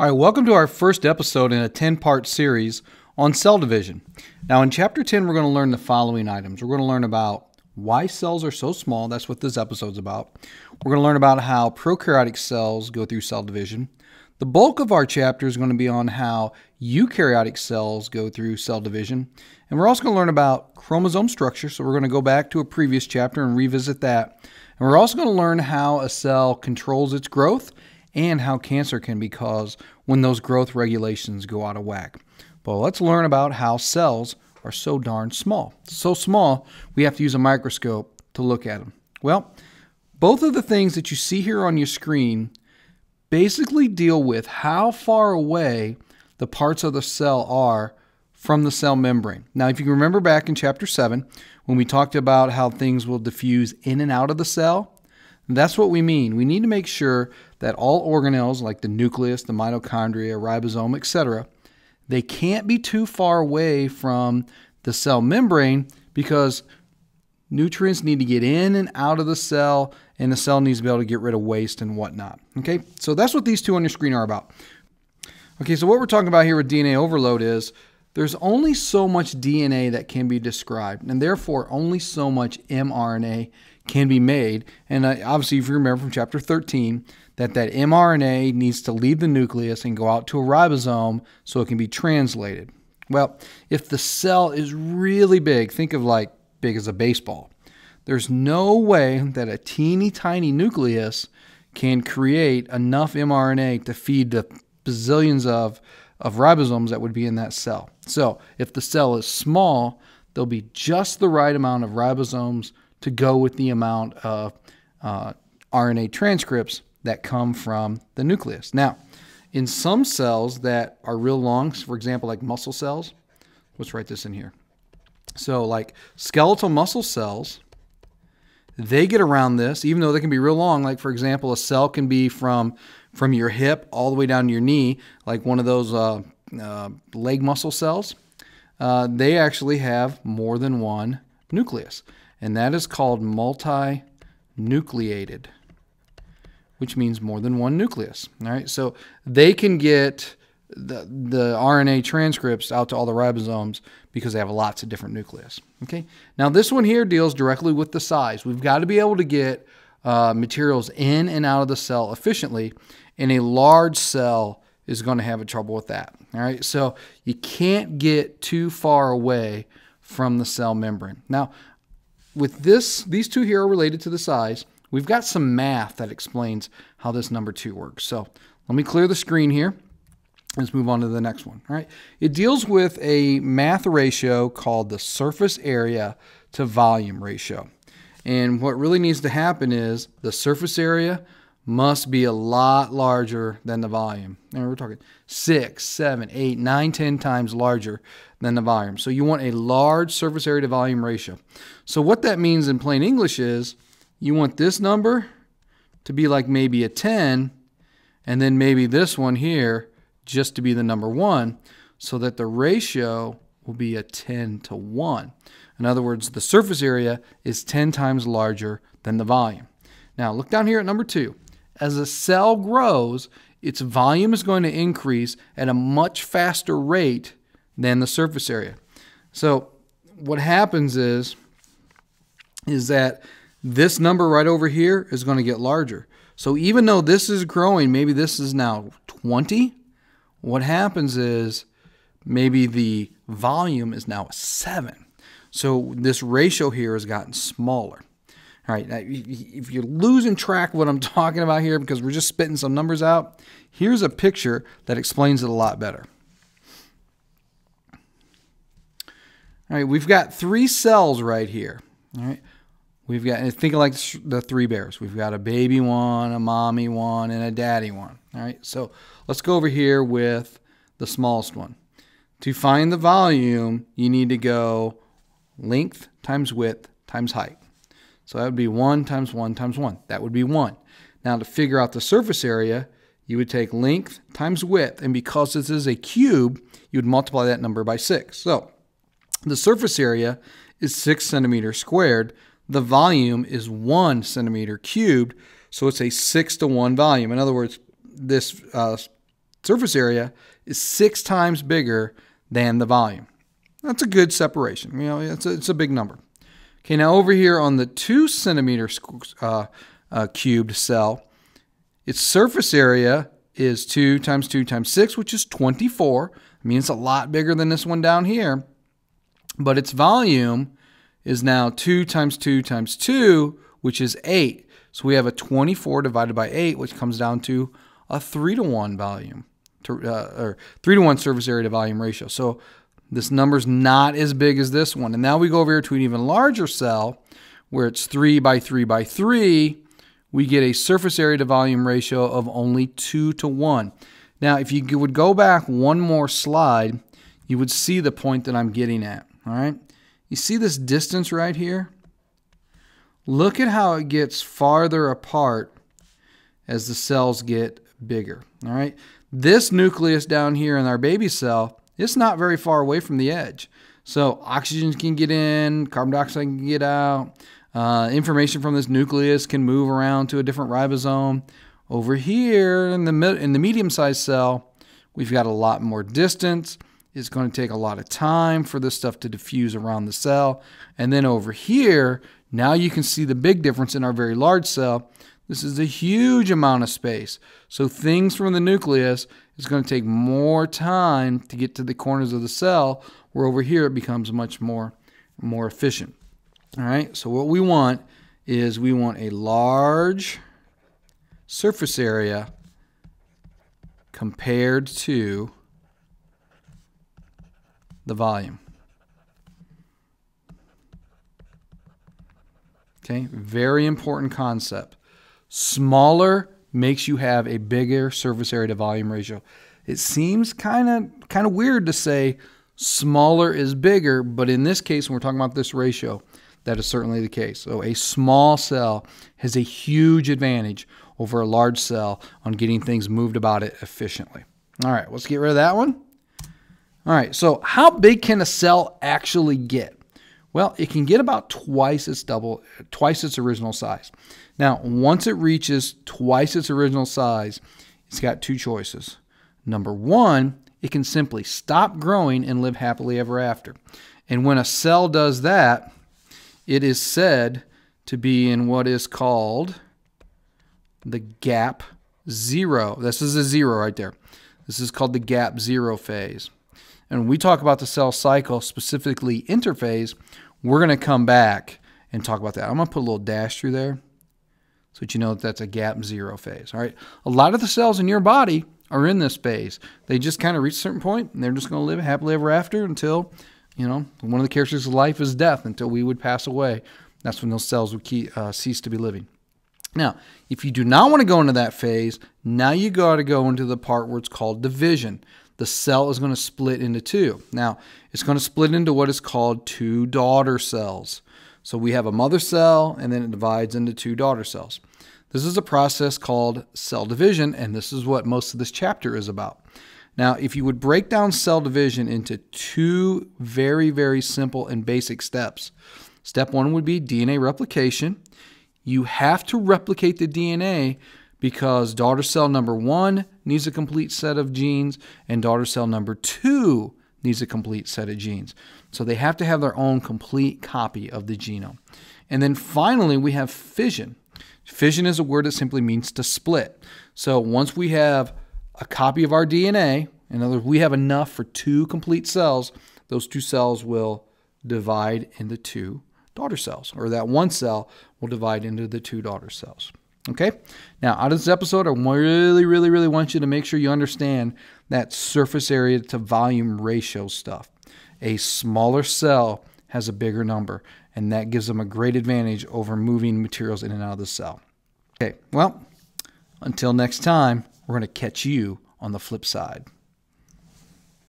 All right, welcome to our first episode in a 10 part series on cell division. Now, in chapter 10, we're going to learn the following items. We're going to learn about why cells are so small. That's what this episode's about. We're going to learn about how prokaryotic cells go through cell division. The bulk of our chapter is going to be on how eukaryotic cells go through cell division. And we're also going to learn about chromosome structure. So we're going to go back to a previous chapter and revisit that. And we're also going to learn how a cell controls its growth and how cancer can be caused when those growth regulations go out of whack. But let's learn about how cells are so darn small. So small, we have to use a microscope to look at them. Well, both of the things that you see here on your screen basically deal with how far away the parts of the cell are from the cell membrane. Now, if you remember back in chapter 7, when we talked about how things will diffuse in and out of the cell, that's what we mean. We need to make sure that all organelles, like the nucleus, the mitochondria, ribosome, etc., they can't be too far away from the cell membrane because nutrients need to get in and out of the cell, and the cell needs to be able to get rid of waste and whatnot. Okay, so that's what these two on your screen are about. Okay, so what we're talking about here with DNA overload is there's only so much DNA that can be described, and therefore only so much mRNA can be made. And uh, obviously, if you remember from chapter 13, that that mRNA needs to leave the nucleus and go out to a ribosome so it can be translated. Well, if the cell is really big, think of like big as a baseball. There's no way that a teeny tiny nucleus can create enough mRNA to feed the bazillions of, of ribosomes that would be in that cell. So, if the cell is small, there'll be just the right amount of ribosomes to go with the amount of uh, RNA transcripts that come from the nucleus. Now, in some cells that are real long, for example, like muscle cells, let's write this in here. So, like skeletal muscle cells, they get around this, even though they can be real long. Like, for example, a cell can be from from your hip all the way down to your knee, like one of those uh, uh, leg muscle cells. Uh, they actually have more than one nucleus, and that is called multinucleated which means more than one nucleus. All right, so they can get the, the RNA transcripts out to all the ribosomes because they have lots of different nucleus. Okay, now this one here deals directly with the size. We've got to be able to get uh, materials in and out of the cell efficiently, and a large cell is going to have a trouble with that. All right, so you can't get too far away from the cell membrane. Now, with this, these two here are related to the size. We've got some math that explains how this number two works. So let me clear the screen here. Let's move on to the next one. All right. It deals with a math ratio called the surface area to volume ratio. And what really needs to happen is the surface area must be a lot larger than the volume. And we're talking six, seven, eight, nine, ten times larger than the volume. So you want a large surface area to volume ratio. So what that means in plain English is you want this number to be like maybe a 10, and then maybe this one here just to be the number 1, so that the ratio will be a 10 to 1. In other words, the surface area is 10 times larger than the volume. Now, look down here at number 2. As a cell grows, its volume is going to increase at a much faster rate than the surface area. So, what happens is is that this number right over here is going to get larger. So even though this is growing, maybe this is now 20, what happens is maybe the volume is now 7. So this ratio here has gotten smaller. All right, if you're losing track of what I'm talking about here because we're just spitting some numbers out, here's a picture that explains it a lot better. All right, we've got three cells right here. All right, We've got, think of like the three bears. We've got a baby one, a mommy one, and a daddy one. All right, so let's go over here with the smallest one. To find the volume, you need to go length times width times height. So that would be 1 times 1 times 1. That would be 1. Now to figure out the surface area, you would take length times width, and because this is a cube, you would multiply that number by 6. So the surface area is 6 centimeters squared, the volume is one centimeter cubed, so it's a six to one volume. In other words, this uh, surface area is six times bigger than the volume. That's a good separation. You know, it's a, it's a big number. Okay, now over here on the two centimeter uh, uh, cubed cell, its surface area is 2 times 2 times 6, which is 24. I mean, it's a lot bigger than this one down here. But its volume is now 2 times 2 times 2, which is 8. So we have a 24 divided by 8, which comes down to a 3 to 1 volume, to, uh, or 3 to 1 surface area to volume ratio. So this number's not as big as this one. And now we go over here to an even larger cell where it's 3 by 3 by 3. We get a surface area to volume ratio of only 2 to 1. Now, if you would go back one more slide, you would see the point that I'm getting at. All right. You see this distance right here? Look at how it gets farther apart as the cells get bigger. All right. This nucleus down here in our baby cell, it's not very far away from the edge. So oxygen can get in, carbon dioxide can get out. Uh, information from this nucleus can move around to a different ribosome. Over here in the in the medium-sized cell, we've got a lot more distance. It's going to take a lot of time for this stuff to diffuse around the cell. And then over here, now you can see the big difference in our very large cell. This is a huge amount of space. So things from the nucleus is going to take more time to get to the corners of the cell, where over here it becomes much more, more efficient. All right, so what we want is we want a large surface area compared to the volume. Okay, very important concept. Smaller makes you have a bigger surface area to volume ratio. It seems kind of kind of weird to say smaller is bigger, but in this case, when we're talking about this ratio, that is certainly the case. So a small cell has a huge advantage over a large cell on getting things moved about it efficiently. All right, let's get rid of that one. All right, so how big can a cell actually get? Well, it can get about twice its double, twice its original size. Now, once it reaches twice its original size, it's got two choices. Number one, it can simply stop growing and live happily ever after. And when a cell does that, it is said to be in what is called the gap zero. This is a zero right there. This is called the gap zero phase. And when we talk about the cell cycle, specifically interphase, we're going to come back and talk about that. I'm going to put a little dash through there so that you know that that's a gap zero phase. All right. A lot of the cells in your body are in this phase. They just kind of reach a certain point and they're just going to live happily ever after until, you know, one of the characteristics of life is death until we would pass away. That's when those cells would keep, uh, cease to be living. Now, if you do not want to go into that phase, now you got to go into the part where it's called division the cell is going to split into two. Now, it's going to split into what is called two daughter cells. So we have a mother cell and then it divides into two daughter cells. This is a process called cell division, and this is what most of this chapter is about. Now, if you would break down cell division into two very, very simple and basic steps, step one would be DNA replication. You have to replicate the DNA because daughter cell number one needs a complete set of genes and daughter cell number two needs a complete set of genes. So they have to have their own complete copy of the genome. And then finally, we have fission. Fission is a word that simply means to split. So once we have a copy of our DNA, in other words, we have enough for two complete cells, those two cells will divide into two daughter cells, or that one cell will divide into the two daughter cells. Okay? Now, out of this episode, I really, really, really want you to make sure you understand that surface area to volume ratio stuff. A smaller cell has a bigger number, and that gives them a great advantage over moving materials in and out of the cell. Okay, well, until next time, we're going to catch you on the flip side.